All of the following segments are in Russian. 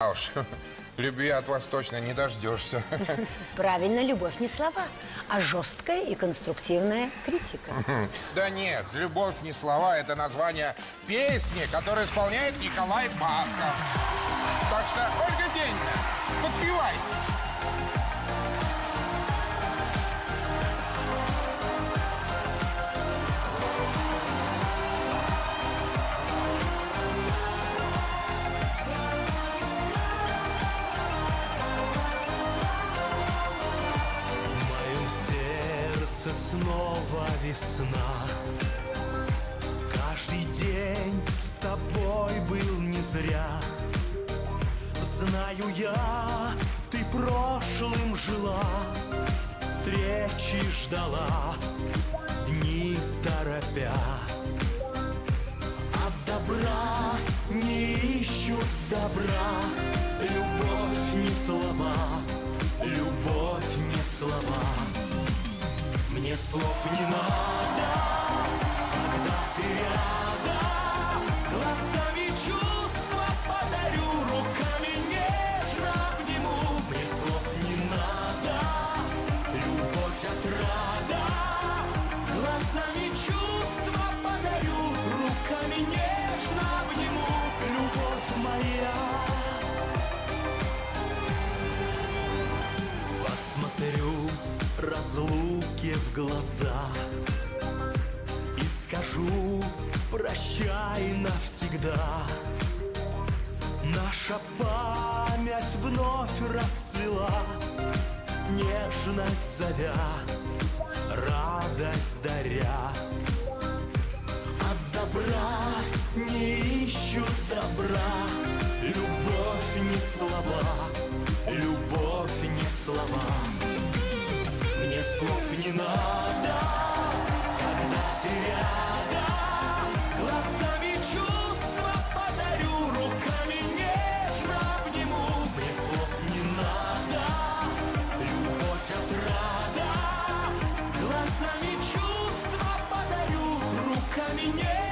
А уж, любви от вас точно не дождешься. Правильно, любовь не слова, а жесткая и конструктивная критика. Да нет, любовь не слова, это название песни, которую исполняет Николай Басков. Так что, Ольга Денина, подпевайте. Сердце снова весна. Каждый день с тобой был не зря. Знаю я, ты прошлым жила Встречи ждала, Мне слов не надо, когда ты рядом Глазами чувства подарю, руками нежно обниму Мне слов не надо, любовь отрада. Глазами чувства подарю, руками нежно разлуки в глаза. И скажу прощай навсегда. Наша память вновь расцвела. Нежность зовя, радость даря. От добра не ищут добра. Любовь не слова, любовь не слова надо, когда ты рядом Глазами чувства подарю, руками нежно обниму Мне слов не надо, любовь отрада Глазами чувства подарю, руками нежно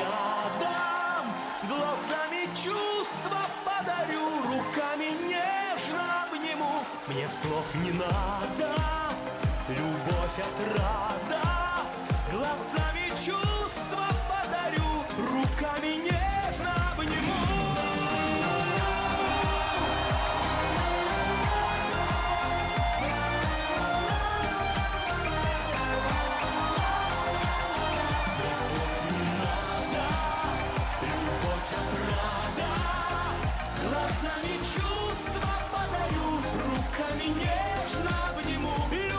рядом Глазами чувства подарю Руками нежно обниму. Мне слов не надо Любовь отрада Глазами чувства Слезами чувства подаю, руками нежно обниму. И